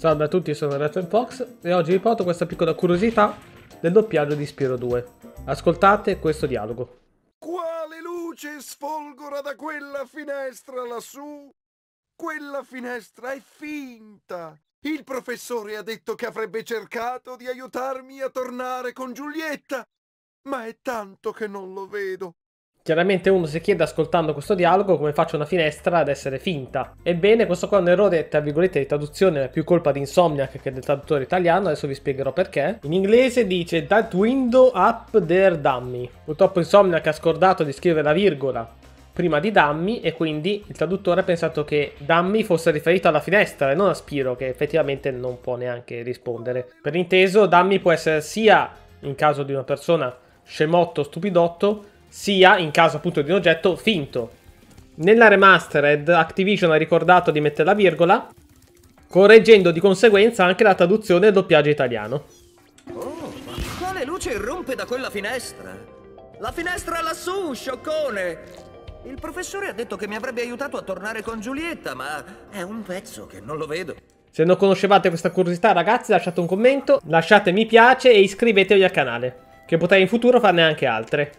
Salve a tutti, sono Red Fox e oggi vi porto questa piccola curiosità del doppiaggio di Spiro 2. Ascoltate questo dialogo. Quale luce sfolgora da quella finestra lassù? Quella finestra è finta. Il professore ha detto che avrebbe cercato di aiutarmi a tornare con Giulietta, ma è tanto che non lo vedo. Chiaramente uno si chiede ascoltando questo dialogo come faccio una finestra ad essere finta. Ebbene, questo qua è un errore, tra virgolette, di traduzione, è più colpa di Insomniac che del traduttore italiano, adesso vi spiegherò perché. In inglese dice That window up there dummy. Purtroppo Insomniac ha scordato di scrivere la virgola prima di dummy e quindi il traduttore ha pensato che dummy fosse riferito alla finestra e non a Spiro che effettivamente non può neanche rispondere. Per inteso, dummy può essere sia in caso di una persona scemotto, stupidotto, sia, in caso appunto di un oggetto, finto. Nella remastered Activision ha ricordato di mettere la virgola, correggendo di conseguenza anche la traduzione del doppiaggio italiano. Oh, ma quale luce irrompe da quella finestra? La finestra lassù, scioccone! Il professore ha detto che mi avrebbe aiutato a tornare con Giulietta, ma è un pezzo che non lo vedo. Se non conoscevate questa curiosità ragazzi lasciate un commento, lasciate mi piace e iscrivetevi al canale, che potrei in futuro farne anche altre.